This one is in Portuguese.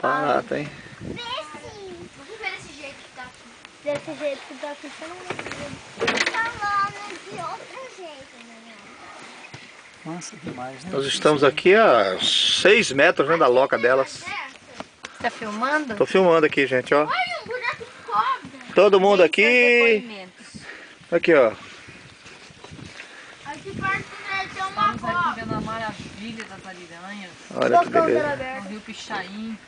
Tá Parata, hein? Vamos ver desse jeito que tá aqui. Desse jeito que tá aqui, você não vai Falando de outro jeito, né? Nossa, demais, né? Nós estamos aqui a 6 metros né, da loca delas. Tá filmando? Tô filmando aqui, gente, ó. Olha um buraco de cobra. Todo mundo aqui. Aqui, ó. Aqui perto né, tem uma Estamos aqui vendo a maravilha das aliranhas. Olha que beleza. O rio Pichain.